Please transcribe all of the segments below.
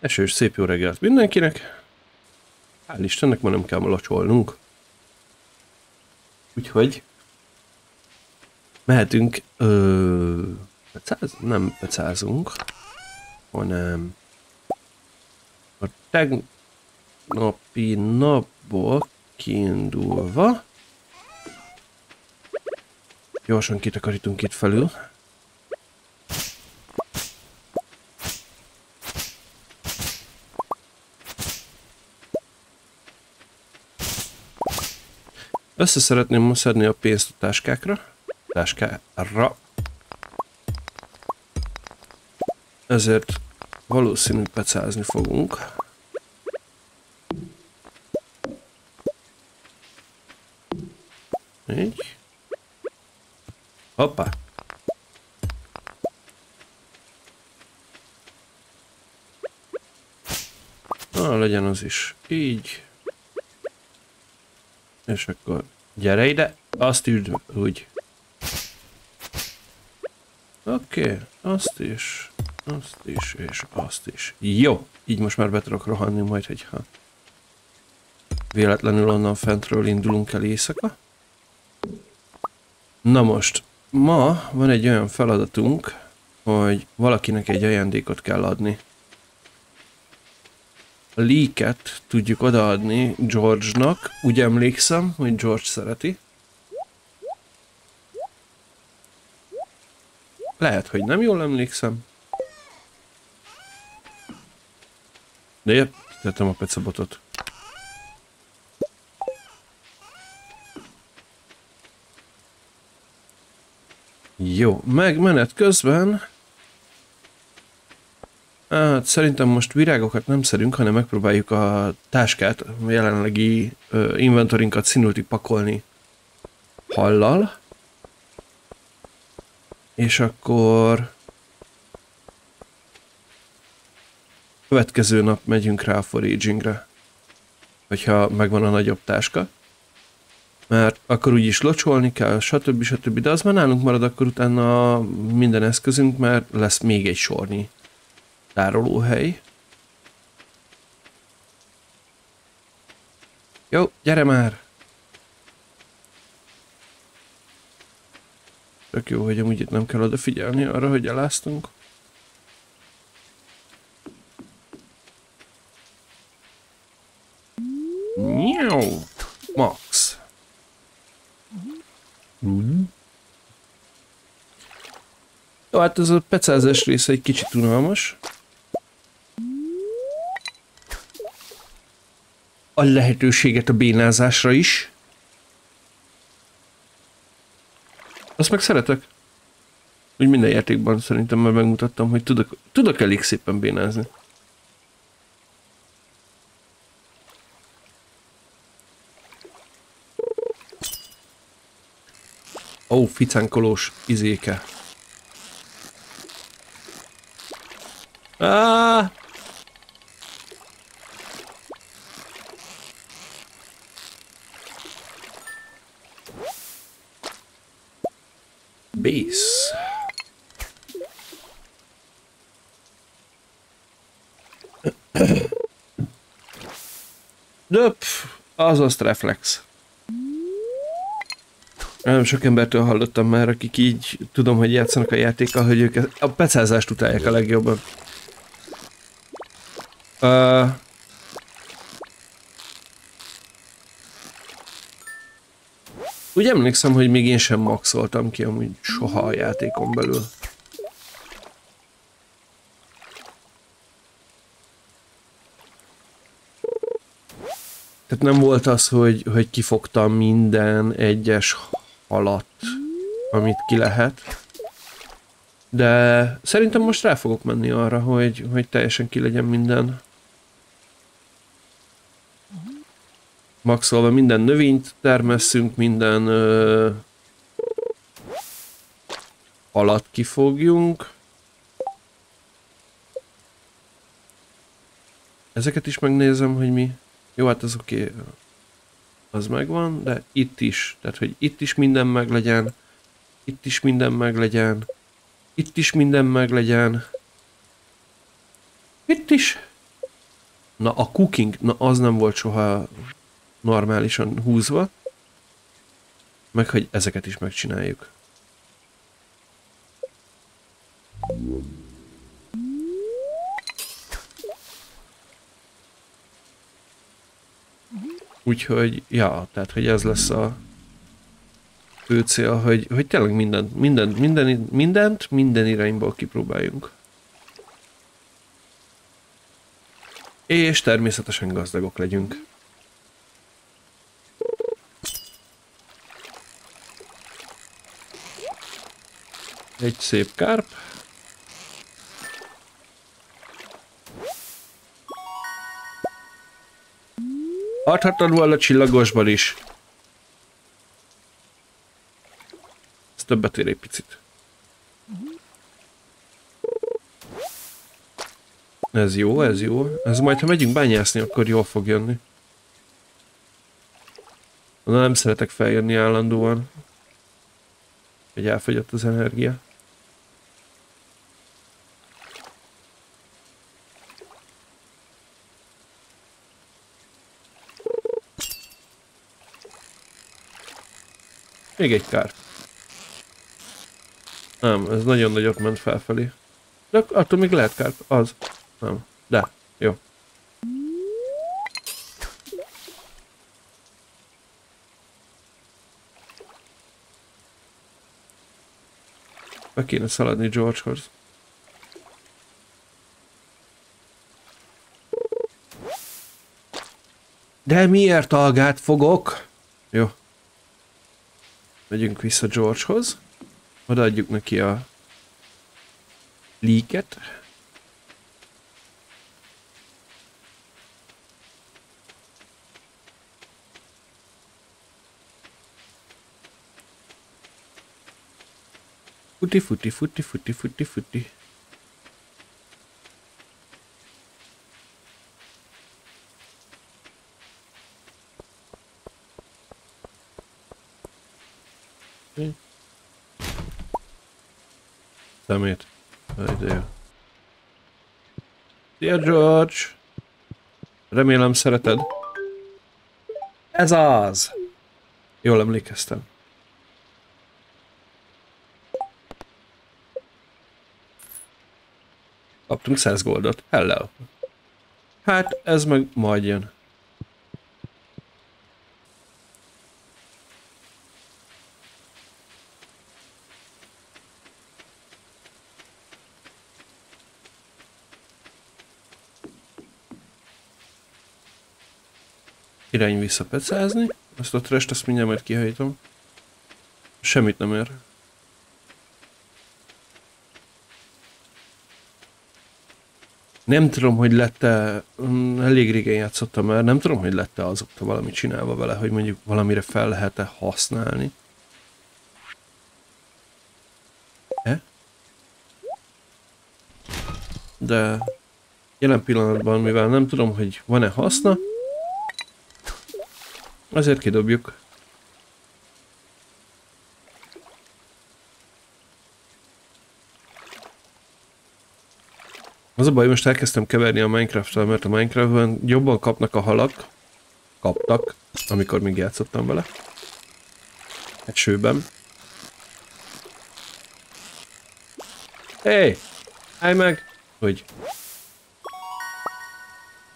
Esős szép jó reggelt mindenkinek. Hál' Istennek, ma nem kell locsolnunk. Úgyhogy mehetünk, ö, pecáz, nem pecázunk, hanem a tegnapi napból kiindulva gyorsan kitakarítunk itt felül. Össze szeretném most szedni a pénzt a táskákra. Táskára. Ezért valószínű pecázni fogunk. Így. Hoppá. Na, legyen az is. Így. És akkor gyere ide, azt üld úgy. Oké, okay, azt is, azt is, és azt is. Jó, így most már be tudok rohanni majd, hogyha véletlenül onnan fentről indulunk el éjszaka. Na most, ma van egy olyan feladatunk, hogy valakinek egy ajándékot kell adni a leaket tudjuk odaadni George-nak. Úgy emlékszem, hogy George szereti. Lehet, hogy nem jól emlékszem. De jött, tettem a pecabotot. Jó, meg menet közben Hát szerintem most virágokat nem szedünk, hanem megpróbáljuk a táskát, a jelenlegi uh, inventorinkat színültig pakolni hallal. És akkor következő nap megyünk rá a foragingre, hogyha megvan a nagyobb táska. Mert akkor úgyis locsolni kell, stb. stb. De az már nálunk marad akkor utána minden eszközünk, mert lesz még egy sornyi tárolóhely. Jó, gyere már! Tök jó, hogy amúgy itt nem kell odafigyelni arra, hogy eláztunk. Nyau! Max. Mm. Jó, hát ez a pecázás része egy kicsit unalmas. A lehetőséget a bénázásra is. Azt meg szeretek. Úgy minden játékban szerintem már megmutattam, hogy tudok, tudok elég szépen bénázni. Ó, oh, ficánkolós izéke. Ah! Base. Döp, az azt reflex. Nem sok embertől hallottam már, akik így tudom, hogy játszanak a játékkal, hogy ők a pecázást utálják a legjobban. Uh, Úgy emlékszem, hogy még én sem maxoltam ki amúgy soha a játékon belül. Tehát nem volt az, hogy, hogy kifogtam minden egyes halat, amit ki lehet. De szerintem most rá fogok menni arra, hogy, hogy teljesen ki legyen minden. Maxolva minden növényt termesszünk, minden ö, alat kifogjunk. Ezeket is megnézem, hogy mi. Jó, hát az oké. Okay. Az megvan, de itt is. Tehát, hogy itt is minden meglegyen. Itt is minden meglegyen. Itt is minden meglegyen. Itt is. Na a cooking, na az nem volt soha normálisan húzva. Meg hogy ezeket is megcsináljuk. Úgyhogy, ja, tehát hogy ez lesz a fő cél, hogy, hogy tényleg mindent, mindent, minden, mindent minden irányból kipróbáljunk. És természetesen gazdagok legyünk. Egy szép kárp. Adhatod volna csillagosban is. Ez többet ér egy picit. Ez jó, ez jó. Ez majd, ha megyünk bányászni, akkor jól fog jönni. Na, nem szeretek feljönni állandóan. Hogy elfogyott az energia. Még egy kár. Nem, ez nagyon nagyot ment felfelé. De attól még lehet kár. Az. Nem. De. Jó. Meg kéne szaladni Georgehoz. De miért algát fogok? Jó. Megyünk vissza Georgehoz. Odaadjuk neki a líket. Futi, futi, futi, futi, futi, futi. Szemét. De jó. Szia George! Remélem szereted. Ez az! Jól emlékeztem. Kaptunk 100 goldot. Hello. Hát, ez meg majd jön. Irány vissza pecázni. Azt a trash azt mindjárt majd kihajtom. Semmit nem ér. Nem tudom, hogy lette, mm, elég régen játszottam már, nem tudom, hogy lette azokta valami csinálva vele, hogy mondjuk valamire fel lehet-e használni. E? De jelen pillanatban, mivel nem tudom, hogy van-e haszna, Azért kidobjuk. Az a baj, most elkezdtem keverni a Minecraft-tal, mert a Minecraft-ban jobban kapnak a halak. Kaptak, amikor még játszottam vele. Esőben. Hé! Hey, állj meg! Hogy?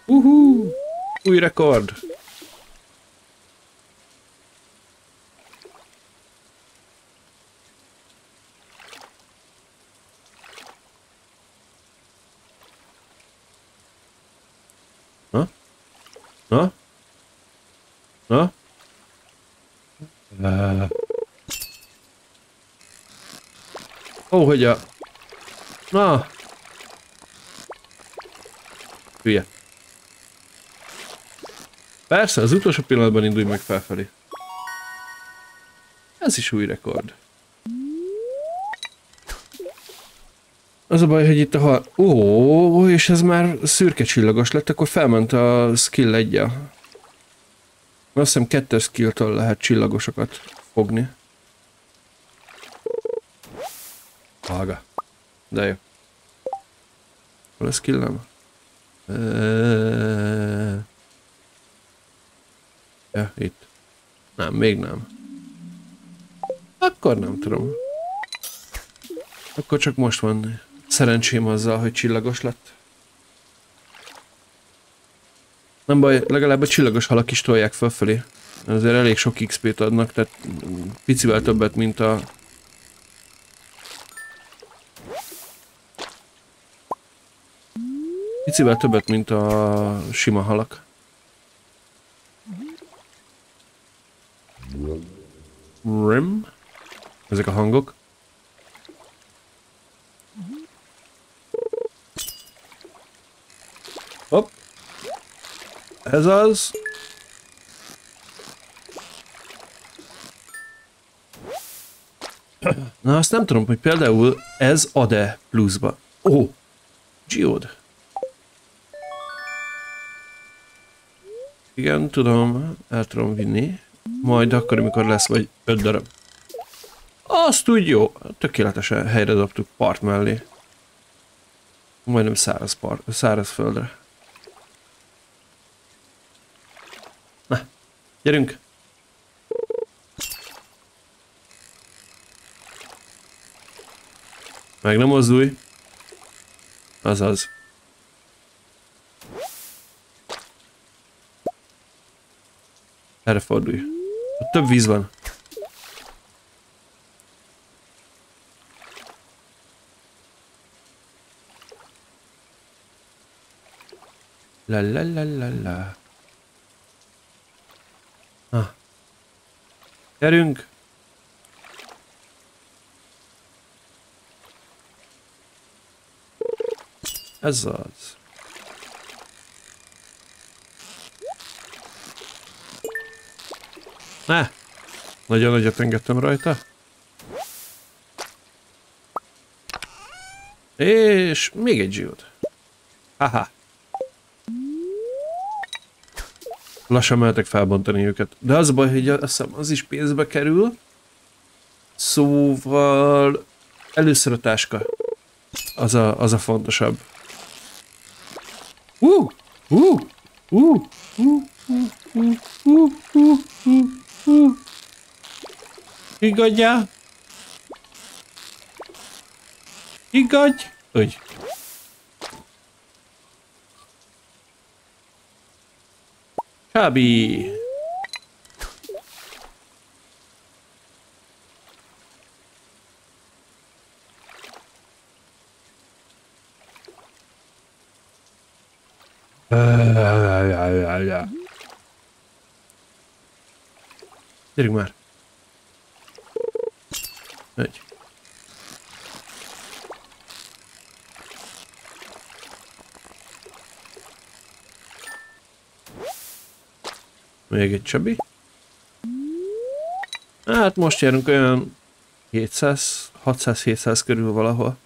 Uhú! Új rekord! Na? Na? Uh. Ó, oh, hogy a... Na! Hülye. Persze, az utolsó pillanatban indulj meg felfelé. Ez is új rekord. Az a baj, hogy itt a hal... Ó, és ez már szürke csillagos lett, akkor felment a skill egyja. Azt hiszem kettes skilltől lehet csillagosokat fogni. Haga. De jó. Hol a skillem? Ö... Ja, itt. Nem, még nem. Akkor nem tudom. Akkor csak most van szerencsém azzal, hogy csillagos lett. Nem baj, legalább a csillagos halak is tolják fölfelé. Azért elég sok XP-t adnak, tehát picivel többet, mint a... Picivel többet, mint a sima halak. Rim? Ezek a hangok. Ez az. Na azt nem tudom, hogy például ez ad-e pluszba. Ó, oh, Geode. Igen, tudom, el tudom vinni. Majd akkor, amikor lesz vagy öt darab. Azt úgy jó, tökéletesen helyre dobtuk part mellé. Majdnem száraz, part, száraz földre. Gyerünk! Meg nem mozdulj. Azaz. Erre fordulj. Ott több víz van. La la la la la. Gyerünk! Ez az. Ne! Nagyon nagyot engedtem rajta. És még egy zsiót. Haha. Lassan mehetek felbontani őket. De az baj, hogy azt hiszem, az is pénzbe kerül. Szóval először a táska. Az a, az a fontosabb. Uh, uh, uh, uh, uh, uh, uh, uh, uh, uh. Igadjál? Igadj? Úgy. Cabi. Direkt maar. Weet je. Még egy csabi. Hát most járunk olyan 700, 600-700 körül valahol.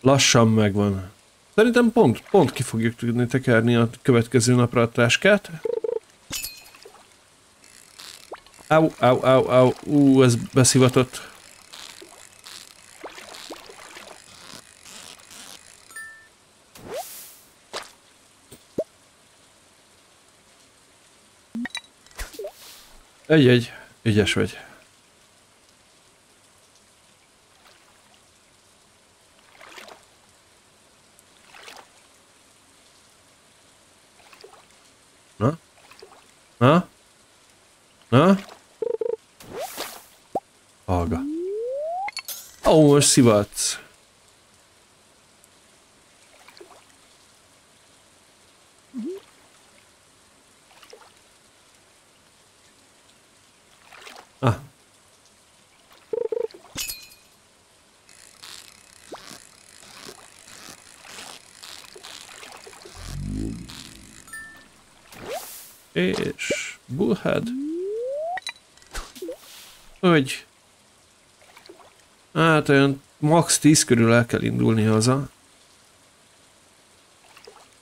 Lassan megvan. Szerintem pont, pont ki fogjuk tudni tekerni a következő napra a táskát. Au, au, au, au, ú, ez beszivatott. Egy-egy, ügyes vagy. Na? Na? Na? Hallga. Ó, most szivatsz. Ah. És Bullhead. Hogy? Hát olyan max 10 körül el kell indulni haza.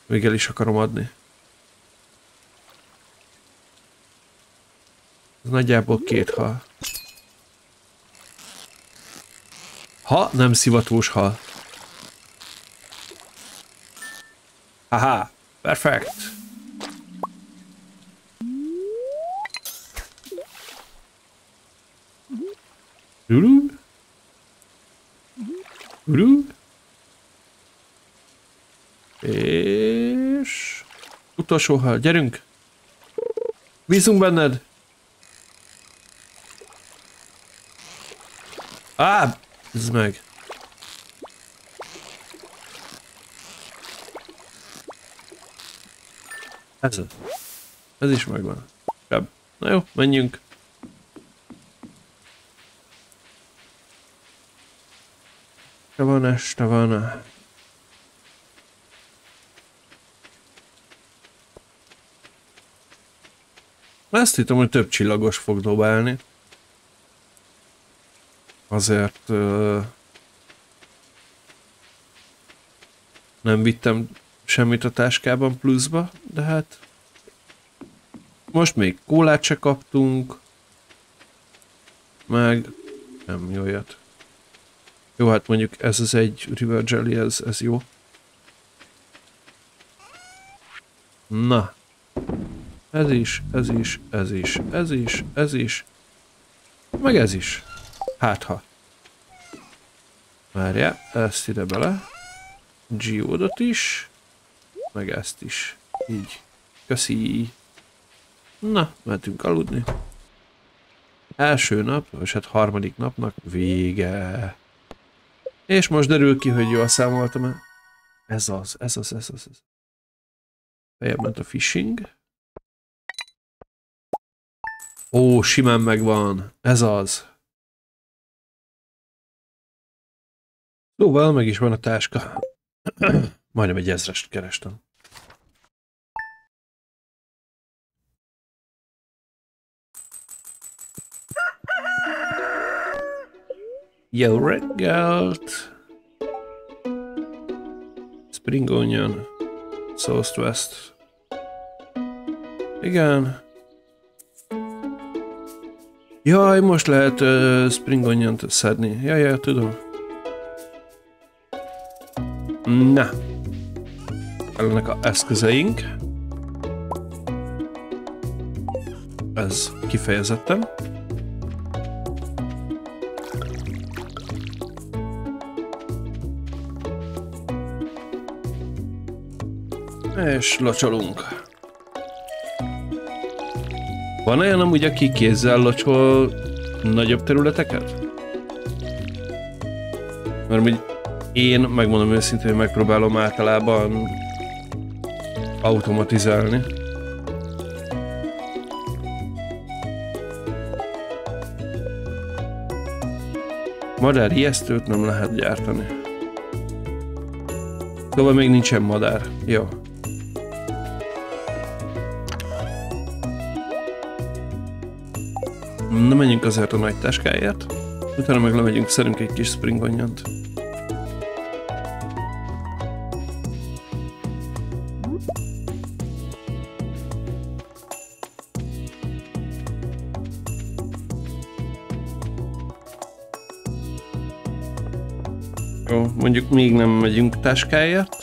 Még el is akarom adni. Ez nagyjából két hal. Ha nem szivatós hal. Haha, perfekt. Uru? Uru? És... Utolsó hal, gyerünk! Bízunk benned! Á, ez meg. Ez. Ez is megvan. Na jó, menjünk. Este van, este van. Ezt hittem, hogy több csillagos fog dobálni. Azért... Uh, nem vittem semmit a táskában pluszba, de hát... Most még kólát se kaptunk. Meg... Nem jó jött. Jó, hát mondjuk ez az egy River Jelly, ez, ez jó. Na. Ez is, ez is, ez is, ez is, ez is. Meg ez is. Hát ha. Várjál, ezt ide bele. Geodot is. Meg ezt is. Így. Köszi. Na, mehetünk aludni. Első nap, vagy hát harmadik napnak vége. És most derül ki, hogy jól számoltam -e. Ez az, ez az, ez az. Ez. Fejebb ment a fishing. Ó, simán megvan. Ez az. Szóval meg is van a táska. Majdnem egy ezrest kerestem. Jó reggelt! Spring Onion. Southwest. Igen. Jaj, most lehet uh, Spring Onion-t szedni. Jaj, jaj, tudom. Na. Ellenek a eszközeink. Ez kifejezetten. És locsolunk. Van olyan amúgy, aki kézzel locsol nagyobb területeket? Mert úgy én megmondom őszintén, hogy megpróbálom általában automatizálni. Madár ijesztőt nem lehet gyártani. Szóval még nincsen madár. Jó. Na menjünk azért a nagy táskáért. Utána meg lemegyünk, szerünk egy kis spring onion-t. Jó, mondjuk még nem megyünk táskáért.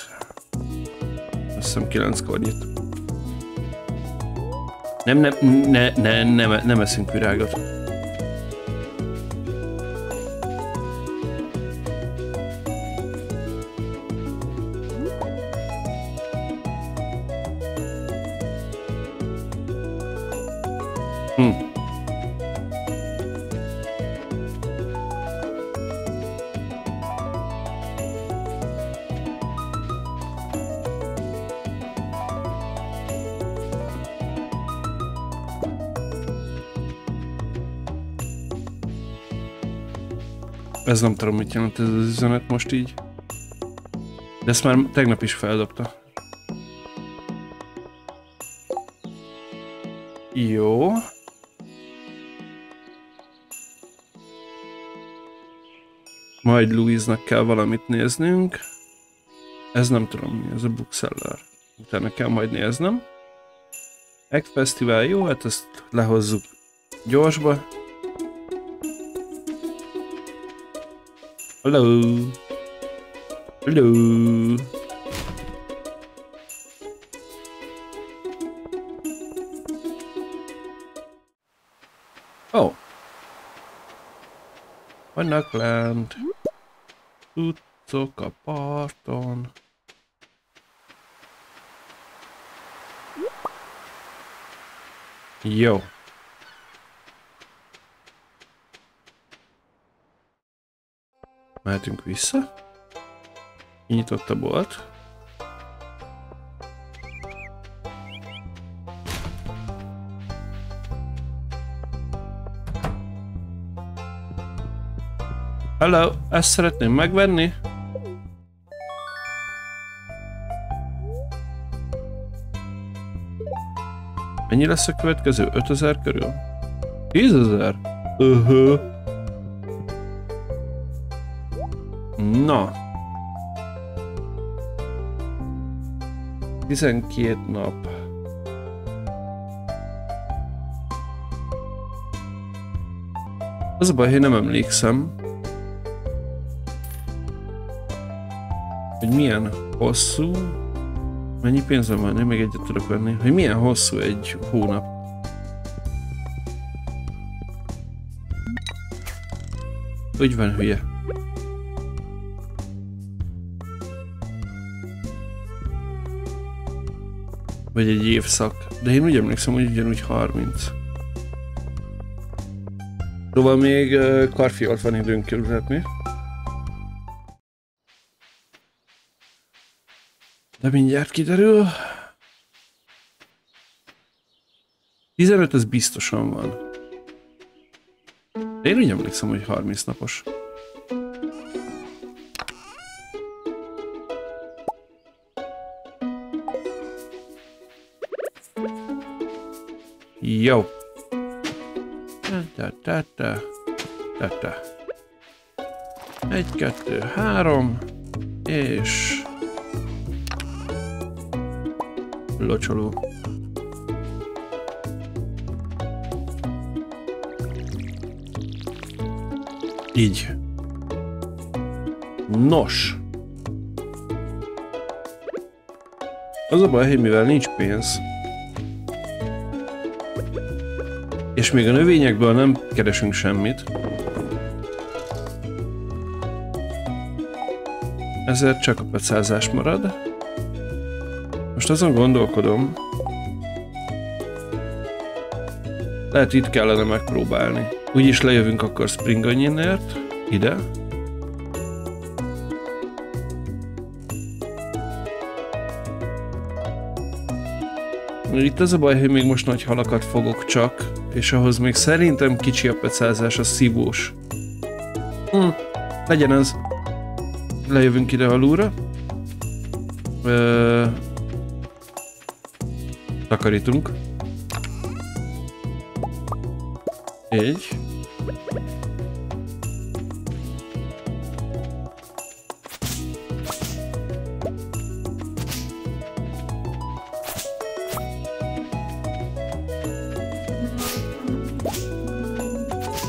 Azt hiszem 9-kor nyit. Nem, nem, ne, ne, nem, nem eszünk virágot. Hm. Ez nem tudom, mit jelent ez az üzenet most így. De ezt már tegnap is feldobta. Jó. Majd Louise-nak kell valamit néznünk. Ez nem tudom mi, ez a bookseller. Utána kell majd néznem. Egg Festival, jó, hát ezt lehozzuk gyorsba. Hello! Hello! Oh. Vannak lent. Tudszok a parton. Jó. Mehetünk vissza. Nyitott a bolt. Hello, ezt szeretném megvenni? Mennyi lesz a következő? 5000 körül? 10.000? Uh-huh. Na. 12 nap. Az a baj, hogy nem emlékszem, hogy milyen hosszú, mennyi pénzem van, én még egyet tudok venni, hogy milyen hosszú egy hónap. Úgy van, hülye. Vagy egy évszak. De én úgy emlékszem, hogy ugyanúgy 30. Szóval még karfiolt van időnk kerülhetni. De mindjárt kiderül. 15 az biztosan van. Én úgy emlékszem, hogy 30 napos. Jó. Da, da, da, da, da. Egy, kettő, három, és locsoló. Így. Nos. Az a baj, hogy mivel nincs pénz, és még a növényekből nem keresünk semmit, ezért csak a pecázás marad. Most azon gondolkodom, lehet itt kellene megpróbálni. Úgyis lejövünk akkor Springonyinért, ide. Itt az a baj, hogy még most nagy halakat fogok csak, és ahhoz még szerintem kicsi a pecázás, a szívós. Hm, legyen ez. Lejövünk ide alulra. Takarítunk. Így.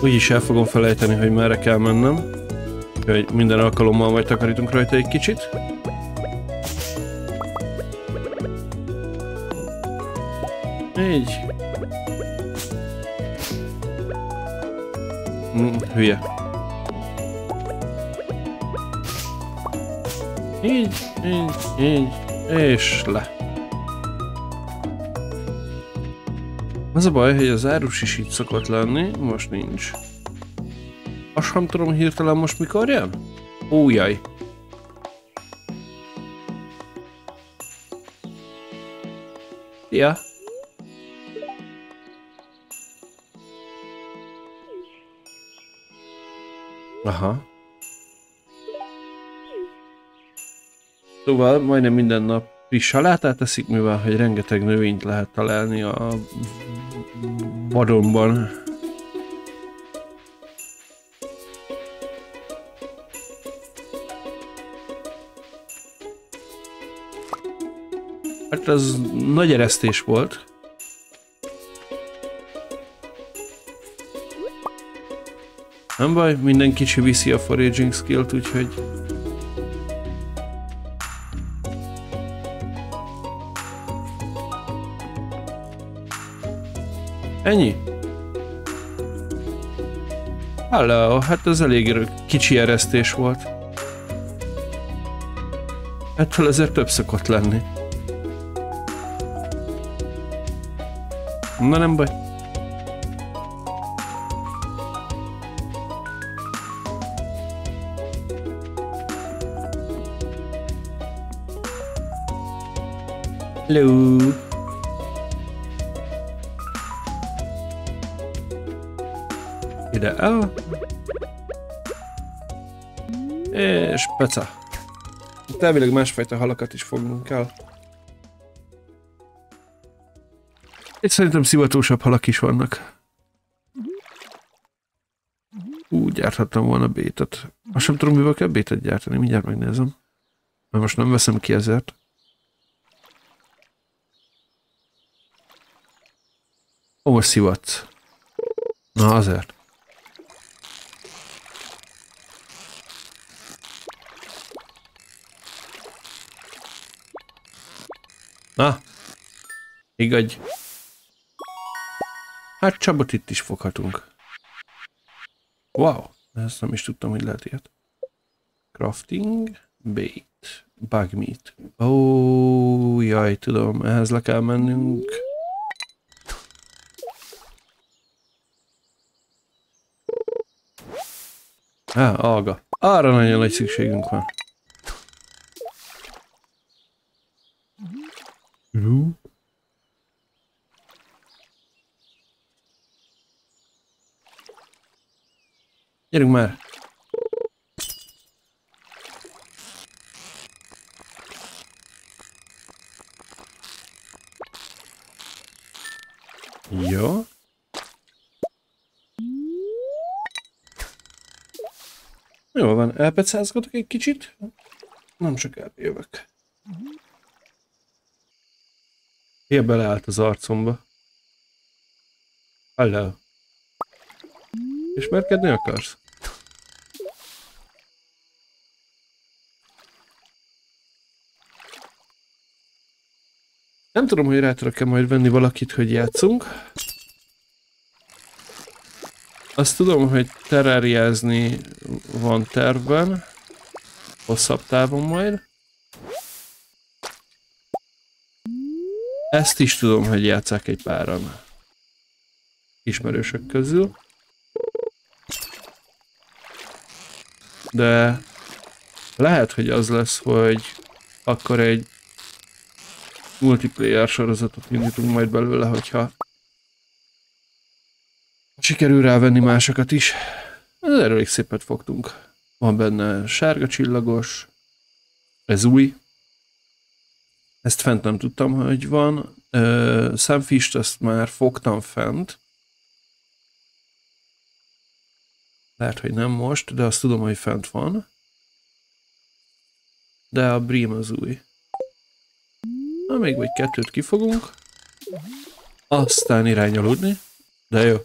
Úgyis el fogom felejteni, hogy merre kell mennem. Hogy minden alkalommal majd takarítunk rajta egy kicsit. Így. Mm, hülye. Így, így, így, és le. Az a baj, hogy az árus is így szokott lenni, most nincs. Azt nem tudom hirtelen most mikor jön? Ó, jaj. Ja. Aha. Szóval majdnem minden nap friss salátát teszik, mivel hogy rengeteg növényt lehet találni a vadonban. Hát az nagy eresztés volt. Nem baj, minden kicsi viszi a foraging skillt, úgyhogy... Ennyi? Hello, hát ez elég kicsi eresztés volt. Ettől ezért több szokott lenni. Na nem baj. Hello. Ide el. És peca. Itt elvileg másfajta halakat is fognunk kell. Itt szerintem szivatósabb halak is vannak. Úgy gyárthattam volna bétet. Azt sem tudom, mivel kell bétet gyártani, mindjárt megnézem. Mert most nem veszem ki ezért. Ó, most szivatsz. Na azért. Na, igaz. Hát Csabot itt is foghatunk. Wow, ezt nem is tudtam, hogy lehet ilyet. Crafting, bait, bug meat. Ó, oh, jaj, tudom, ehhez le kell mennünk. Á, alga. Arra nagyon nagy szükségünk van. Uh. Gyerünk már! Jó. Jó van, elpecázgatok egy kicsit? Nem csak eljövök. Ilyen beleállt az arcomba. Hello. Ismerkedni akarsz? Nem tudom, hogy rá tudok-e majd venni valakit, hogy játszunk. Azt tudom, hogy teráriázni van tervben. Hosszabb távon majd. Ezt is tudom, hogy játszák egy páran. Ismerősök közül. De lehet, hogy az lesz, hogy akkor egy multiplayer sorozatot indítunk majd belőle, hogyha sikerül rávenni másokat is. Ez elég szépet fogtunk. Van benne sárga csillagos, ez új. Ezt fent nem tudtam, hogy van. Szemfist azt már fogtam fent. Lehet, hogy nem most, de azt tudom, hogy fent van. De a Brim az új. Na, még vagy kettőt kifogunk. Aztán irányaludni. De jó.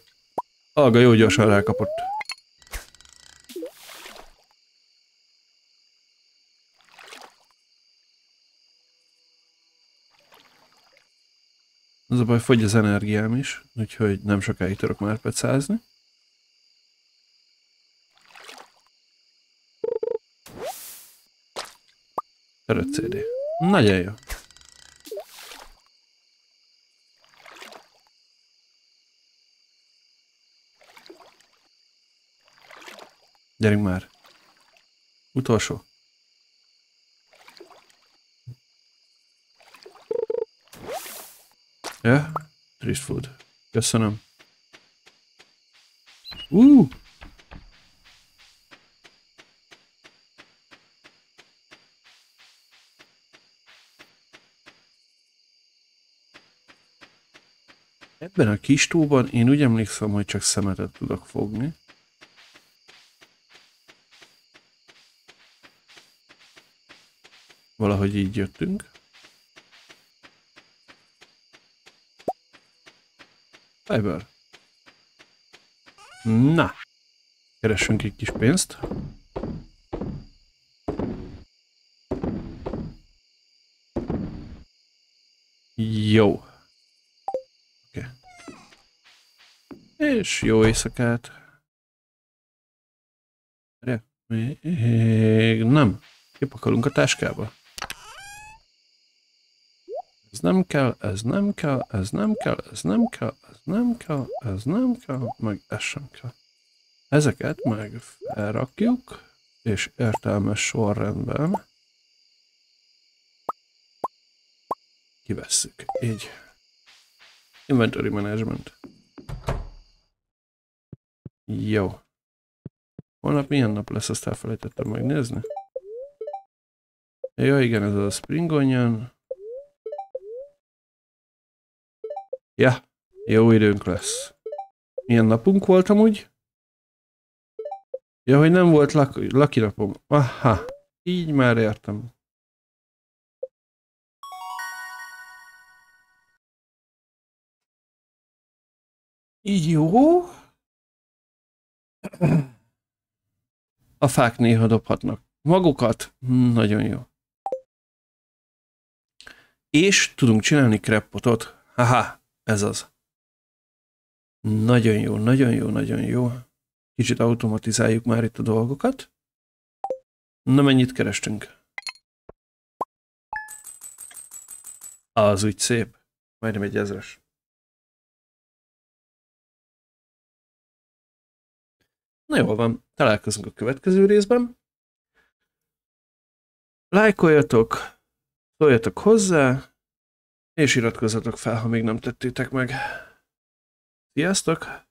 Alga jó gyorsan rákapott. Az a baj, fogy az energiám is, úgyhogy nem sokáig tudok már pecázni. Törött CD. Nagyon jó. Gyerünk már. Utolsó. Ja, trist food. Köszönöm. Uh! Ebben a kis tóban én úgy emlékszem, hogy csak szemetet tudok fogni. Valahogy így jöttünk. Fiber. Na. Keressünk egy kis pénzt. Jó. És jó éjszakát. Még nem. Kipakolunk a táskába. Ez nem kell, ez nem kell, ez nem kell, ez nem kell, ez nem kell, ez nem kell, meg ez sem kell. Ezeket meg felrakjuk, és értelmes sorrendben kivesszük. Így. Inventory management. Jó. Holnap milyen nap lesz, azt elfelejtettem megnézni. Ja, igen, ez a Spring Onion. Ja, jó időnk lesz. Milyen napunk volt amúgy? Ja, hogy nem volt lak napom. Aha, így már értem. Így jó. A fák néha dobhatnak magukat. Nagyon jó. És tudunk csinálni kreppotot. Haha, ez az. Nagyon jó, nagyon jó, nagyon jó. Kicsit automatizáljuk már itt a dolgokat. Na mennyit kerestünk? Az úgy szép. Majdnem egy ezres. Na jól van, találkozunk a következő részben. Lájkoljatok, szóljatok hozzá, és iratkozzatok fel, ha még nem tettétek meg. Sziasztok!